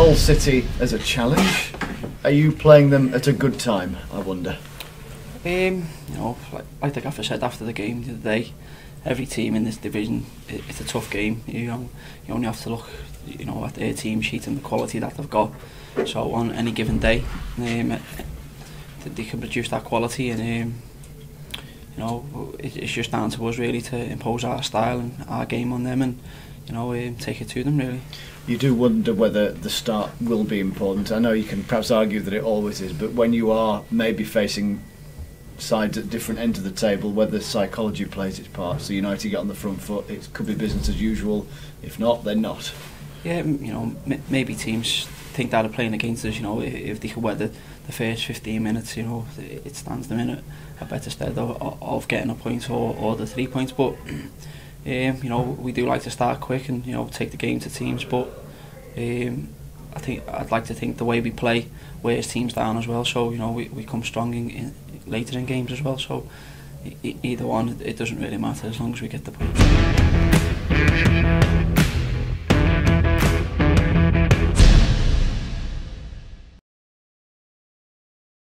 Hull City as a challenge. Are you playing them at a good time? I wonder. Um, you know, like, like the gaffer said after the game the other day, every team in this division, it, it's a tough game. You know, you only have to look, you know, at their team sheet and the quality that they've got. So on any given day, um, they can produce that quality, and um, you know, it, it's just down to us really to impose our style and our game on them, and you know, um, take it to them really. You do wonder whether the start will be important. I know you can perhaps argue that it always is, but when you are maybe facing sides at different ends of the table, whether psychology plays its part. So United get on the front foot, it could be business as usual. If not, they're not. Yeah, you know, maybe teams think that are playing against us, you know, if they could weather the first 15 minutes, you know, it stands them in a better stead of, of getting a point or, or the three points. But, Um, you know, we do like to start quick and you know take the game to teams, but um, I think I'd like to think the way we play wears teams down as well. So you know we, we come strong in, in, later in games as well. So e, e- either one, it doesn't really matter as long as we get the points.